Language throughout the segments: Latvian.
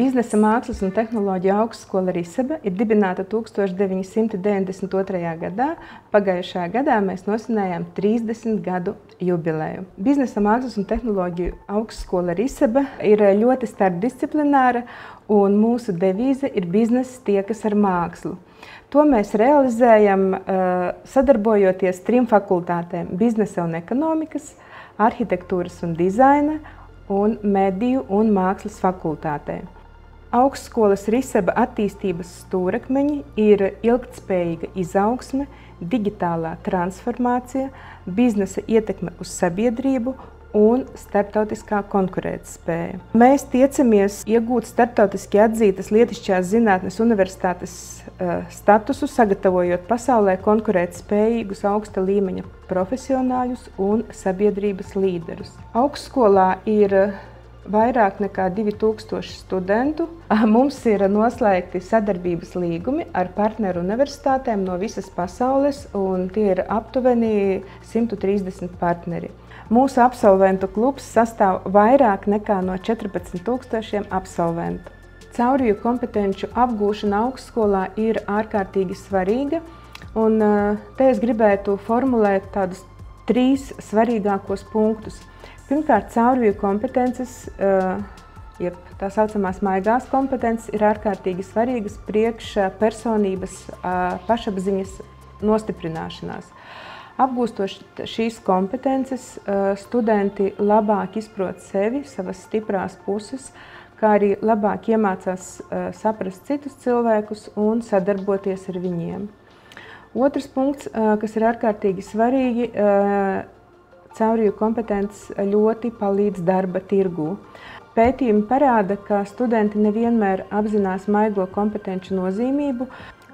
Biznesa mākslas un tehnoloģija augstskola Risebe ir dibināta 1992. gadā. Pagājušajā gadā mēs nosvinējām 30 gadu jubileju. Biznesa mākslas un tehnoloģiju augstskola Risebe ir ļoti starpdisciplināra un mūsu devīze ir biznesa tiekas ar mākslu. To mēs realizējam sadarbojoties trim fakultātēm - biznesa un ekonomikas, arhitektūras un dizaina un mediju un mākslas fakultātē. Augstskolas Riseba attīstības stūrakmeņi ir ilgtspējīga izaugsme, digitālā transformācija, biznesa ietekme uz sabiedrību un starptautiskā konkurētspēja. Mēs tiecamies iegūt starptautiski atzītas lietišķās zinātnes universitātes uh, statusu, sagatavojot pasaulē konkurētspējīgus augsta līmeņa profesionāļus un sabiedrības līderus. Augstskolā ir vairāk nekā 2000 studentu. Mums ir noslēgti sadarbības līgumi ar partneru universitātēm no visas pasaules, un tie ir aptuveni 130 partneri. Mūsu absolventu klubs sastāv vairāk nekā no 14,000 absolventu. Cauriju kompetenci apgūšana augstskolā ir ārkārtīgi svarīga, un te es gribētu formulēt tādus trīs svarīgākos punktus. Pirmkārt, caurviju kompetences, eh, jeb tā saucamās maigās kompetences, ir ārkārtīgi svarīgas priekš eh, personības eh, pašapziņas nostiprināšanās. Apgūstot šīs kompetences, studenti labāk izprot sevi, savas stiprās puses, kā arī labāk iemācās saprast citus cilvēkus un sadarboties ar viņiem. Otrs punkts, kas ir ārkārtīgi svarīgi, cauriju kompetences ļoti palīdz darba tirgū. Pētījumi parāda, ka studenti nevienmēr apzinās maigo kompetenci nozīmību,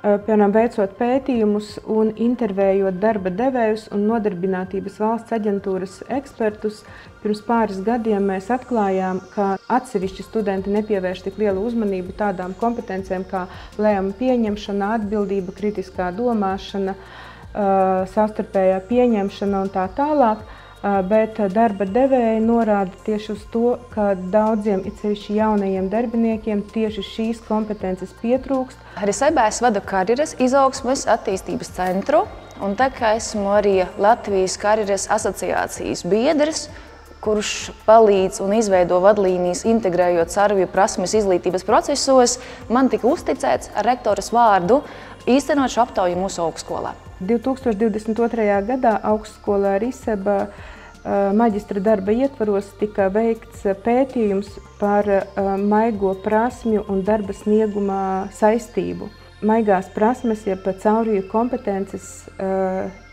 piemēram, veicot pētījumus un intervējot darba devējus un nodarbinātības valsts aģentūras ekspertus. Pirms pāris gadiem mēs atklājām, ka atsevišķi studenti nepievērš tik lielu uzmanību tādām kompetencijām kā lēmumu pieņemšana, atbildība, kritiskā domāšana, savstarpējā pieņemšana un tā tālāk bet darba devēji norāda tieši uz to, ka daudziem, it sevišķi jaunajiem darbiniekiem, tieši šīs kompetences pietrūkst. Arī Sebē es vadu karjeras izaugsmes attīstības centru, un tā kā esmu arī Latvijas karjeras asociācijas biedrs, kurš palīdz un izveido vadlīnijas, integrējot sarvju prasmes izglītības procesos, man tika uzticēts ar rektoras vārdu īstenot šo aptauju mūsu augstskolā. 2022. gadā augstskolā Riseba maģistra darba ietvaros tika veikts pētījums par maigo prasmju un darba snieguma saistību. Maigās prasmes, jeb caurīju kompetences,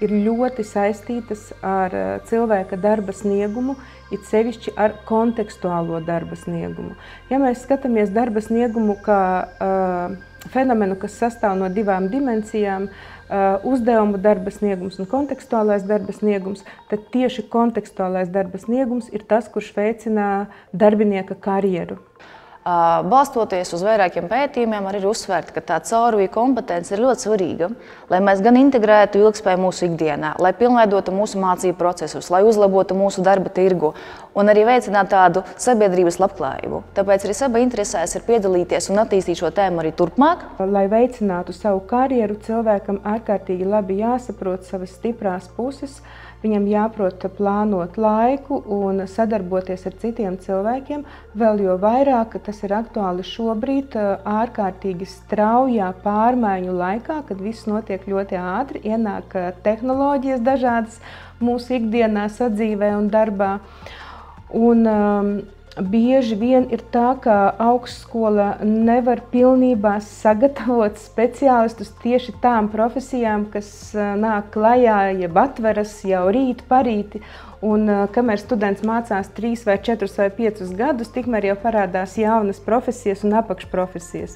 ir ļoti saistītas ar cilvēka darba sniegumu, it sevišķi ar kontekstuālo darba sniegumu. Ja mēs skatāmies darba sniegumu kā fenomenu, kas sastāv no divām dimensijām, uh, uzdevumu darba sniegums un kontekstuālais darba sniegums, tad tieši kontekstuālais darba sniegums ir tas, kurš veicina darbinieka karjeru. Balstoties uz vairākiem pētījumiem, arī ir uzsvērta, ka tā caurvīja kompetence ir ļoti svarīga, lai mēs gan integrētu ilgspēju mūsu ikdienā, lai pilnveidotu mūsu mācību procesus, lai uzlabotu mūsu darba tirgu un arī veicinātu tādu sabiedrības labklājību. Tāpēc arī saba interesēs ir piedalīties un attīstīt šo tēmu arī turpmāk. Lai veicinātu savu karjeru, cilvēkam ārkārtīgi labi jāsaprot savas stiprās puses, Viņam jāprot plānot laiku un sadarboties ar citiem cilvēkiem. Vēl jo vairāk tas ir aktuāli šobrīd, ārkārtīgi straujā pārmaiņu laikā, kad viss notiek ļoti ātri, ienāk tehnoloģijas dažādas mūsu ikdienā, sadzīvē un darbā. Un, um, bieži vien ir tā, ka augstskola nevar pilnībā sagatavot speciālistus tieši tām profesijām, kas nāk klajā, jeb atveras jau rīt, parīti. Un, kamēr students mācās 3, vai 4 vai 5 gadus, tikmēr jau parādās jaunas profesijas un apakšprofesijas.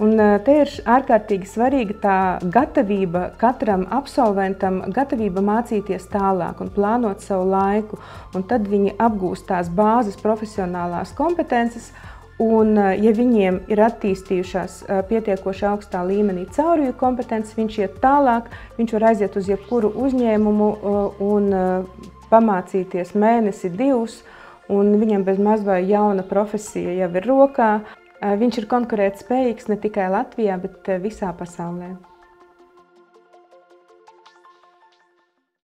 Un te ir ārkārtīgi svarīga tā gatavība katram absolventam, gatavība mācīties tālāk un plānot savu laiku. Un tad viņi apgūst tās bāzes profesionālās kompetences. Un, ja viņiem ir attīstījušās pietiekoši augstā līmenī caurviju kompetences, viņš iet tālāk, viņš var aiziet uz jebkuru uzņēmumu un pamācīties mēnesi, divus, un viņam bez maz vai jauna profesija jau ir rokā. Viņš ir konkurētspējīgs ne tikai Latvijā, bet visā pasaulē.